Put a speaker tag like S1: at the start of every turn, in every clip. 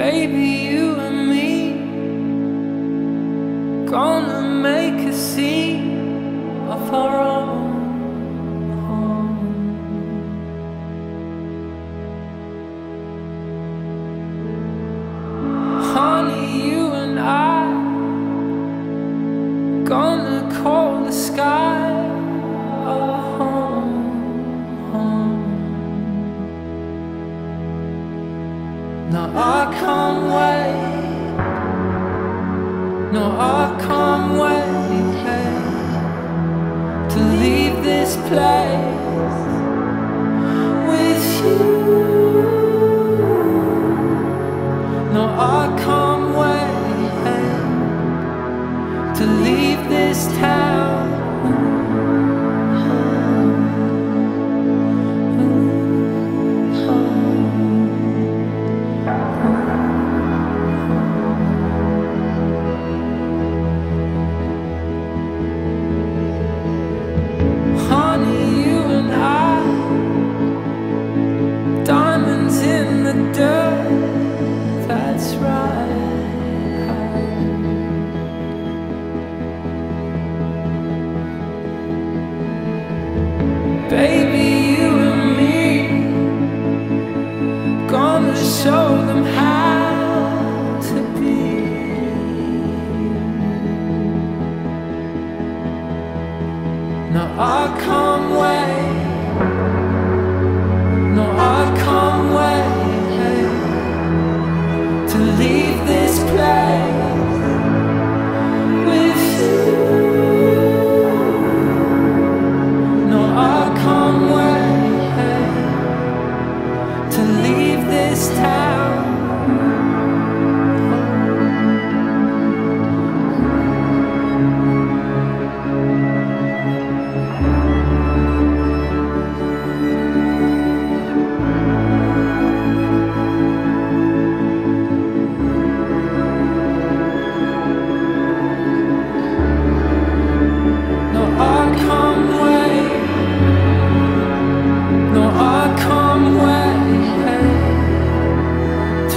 S1: baby, you and me gonna make a scene of our own. I can't wait. No, I can't wait to leave this place with you. No, I can't wait to leave this town. Now I come where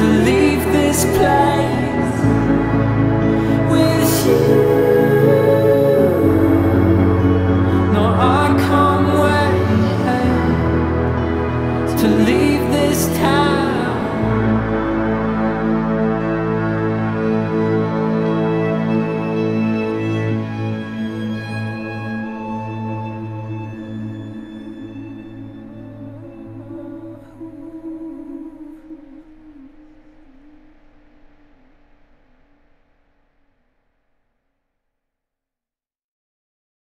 S1: to leave this place with you. No, I can't wait to leave this town.